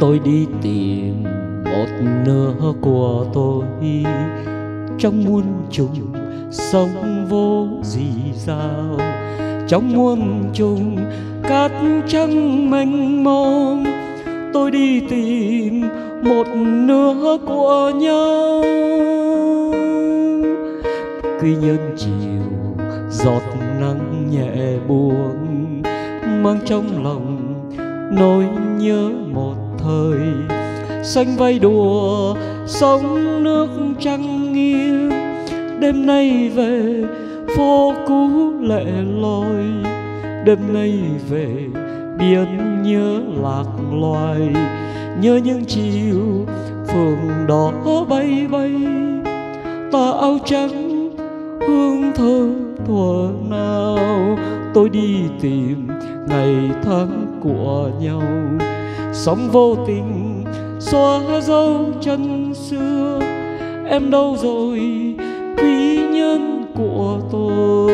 tôi đi tìm một nửa của tôi. Trong muôn trùng sống vô gì dào trong muôn trùng cát trắng mênh mông. Tôi đi tìm một nửa của nhau. Quy nhân chiều giọt nắng nhẹ buông, mang trong lòng nỗi nhớ một thời. Xanh vây đùa sông nước trăng nghiêng. Đêm nay về, phố cũ lệ loi. Đêm nay về, biển nhớ lạc loài. Nhớ những chiều phường đỏ bay bay. Tà áo trắng, hương thơ thuở nào tôi đi tìm ngày tháng của nhau. Sóng vô tình xóa dấu chân xưa, em đâu rồi, quý nhân của tôi?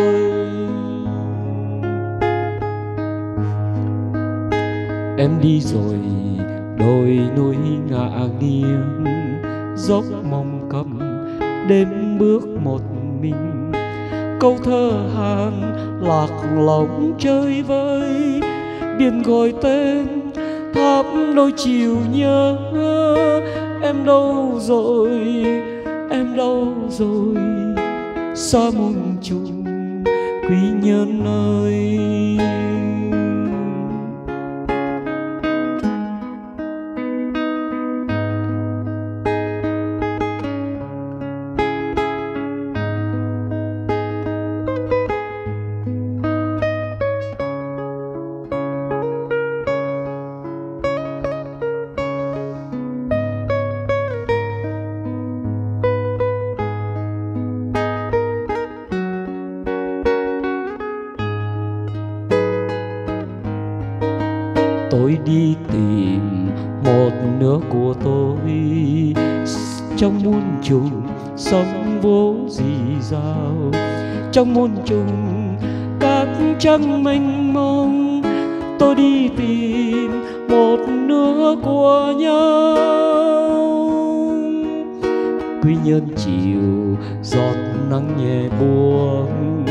Em đi rồi đôi núi ngả nghiêng dốc mong cầm đêm bước một mình. Câu thơ hàng lạc lòng chơi vơi. Biển gọi tên, tháp đôi chiều nhớ. Em đâu rồi, em đâu rồi? Xa muôn trùng, quý nhân ơi. Một nửa của tôi. Trong muôn trùng sống vô gì dào trong muôn trùng các trăng mênh mông, tôi đi tìm một nửa của nhau. Quy nhân chiều, giọt nắng nhẹ buông,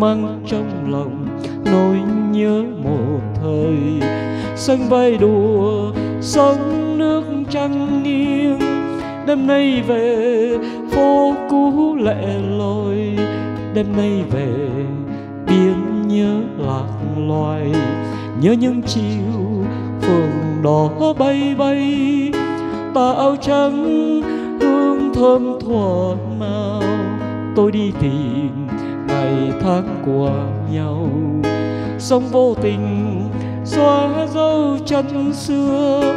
mang trong lòng nỗi nhớ một thời. Sân vai đùa sông nước trăng nghiêng, đêm nay về phố cũ lệ lối đêm nay về biến nhớ lạc loài. Nhớ những chiều phường đỏ bay bay, tà áo trắng hương thơm thuở nào tôi đi tìm ngày tháng của nhau. Sông vô tình xóa dấu chân xưa,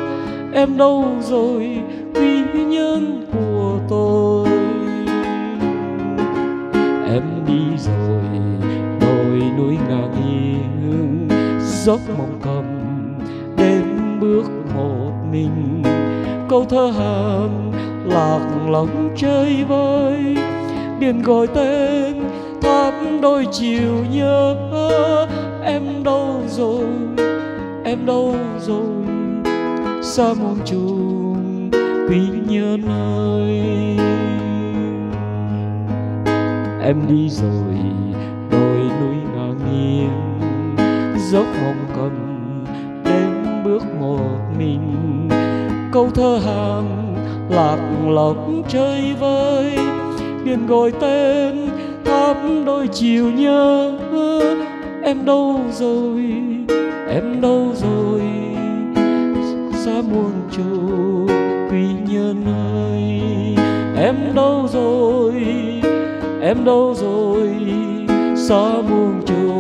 em đâu rồi, quý nhân của tôi? Em đi rồi đôi núi ngả nghiêng dốc mong cầm, đêm bước một mình. Câu thơ hàng lạc lòng chơi vơi, biển gọi tên, tháp đôi chiều nhớ, em đâu rồi em đâu rồi? Xa muôn trùng quý nhân ơi em đi rồi, đôi núi ngả nghiêng dốc hồng cầm đêm bước một mình. Câu thơ hàng lạc lộc chơi vơi biển gọi tên thắm đôi chiều nhớ. Em đâu rồi? Em đâu rồi? Xa muôn trùng quý nhân ơi em đâu rồi? Em đâu rồi? Xa muôn trùng